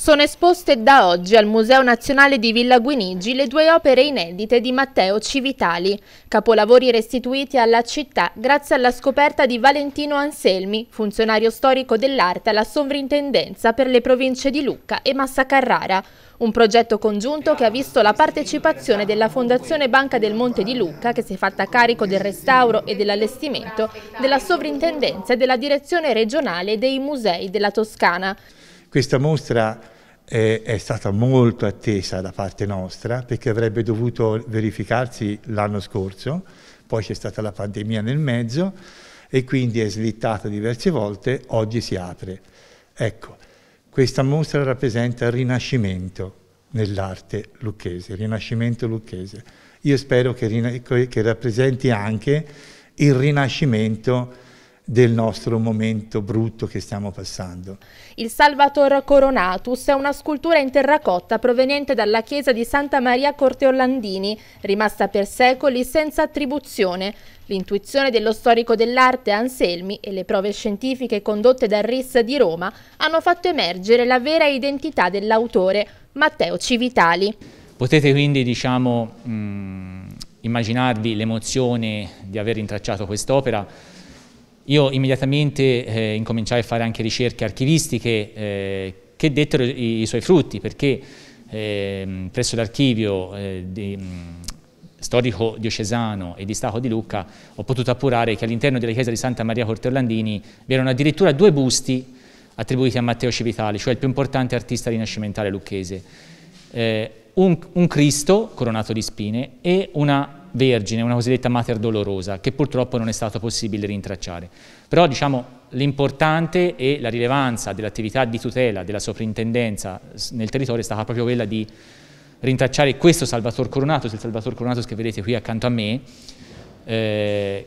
Sono esposte da oggi al Museo Nazionale di Villa Guinigi le due opere inedite di Matteo Civitali, capolavori restituiti alla città grazie alla scoperta di Valentino Anselmi, funzionario storico dell'arte alla sovrintendenza per le province di Lucca e Massa Carrara, un progetto congiunto che ha visto la partecipazione della Fondazione Banca del Monte di Lucca che si è fatta carico del restauro e dell'allestimento della sovrintendenza e della direzione regionale dei musei della Toscana. Questa mostra è, è, stata molto attesa da parte nostra perché avrebbe dovuto verificarsi l'anno scorso, poi c'è stata la pandemia nel mezzo e quindi è slittata diverse volte, oggi si apre. Ecco, questa mostra rappresenta il rinascimento nell'arte lucchese, il rinascimento lucchese. Io spero che, che rappresenti anche il rinascimento del nostro momento brutto che stiamo passando. Il Salvator Coronatus è una scultura in terracotta proveniente dalla chiesa di Santa Maria Corte Orlandini, rimasta per secoli senza attribuzione. L'intuizione dello storico dell'arte Anselmi e le prove scientifiche condotte dal RIS di Roma hanno fatto emergere la vera identità dell'autore, Matteo Civitali. Potete quindi, diciamo, mh, mm, immaginarvi l'emozione di aver intracciato quest'opera io immediatamente eh, incominciai a fare anche ricerche archivistiche eh, che dettero i, i, suoi frutti, perché eh, presso l'archivio eh, storico diocesano e di Stato di Lucca ho potuto appurare che all'interno della chiesa di Santa Maria Corte Orlandini vi erano addirittura due busti attribuiti a Matteo Civitali, cioè il più importante artista rinascimentale lucchese. Eh, un, un Cristo coronato di spine e una Vergine, una cosiddetta Mater Dolorosa, che purtroppo non è stato possibile rintracciare. Però diciamo l'importante e la rilevanza dell'attività di tutela della soprintendenza nel territorio è stata proprio quella di rintracciare questo Salvator Coronatus, il Salvator Coronatus che vedete qui accanto a me, eh,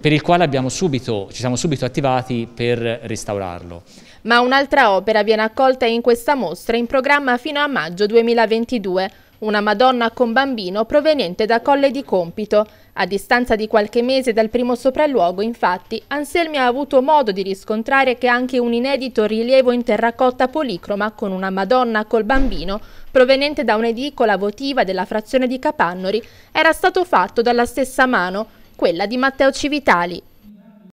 per il quale subito, ci siamo subito attivati per restaurarlo. Ma un'altra opera viene accolta in questa mostra in programma fino a maggio 2022 una Madonna con bambino proveniente da Colle di Compito. A distanza di qualche mese dal primo sopralluogo, infatti, Anselmi ha avuto modo di riscontrare che anche un inedito rilievo in terracotta policroma con una Madonna col bambino, proveniente da un'edicola votiva della frazione di Capannori, era stato fatto dalla stessa mano, quella di Matteo Civitali,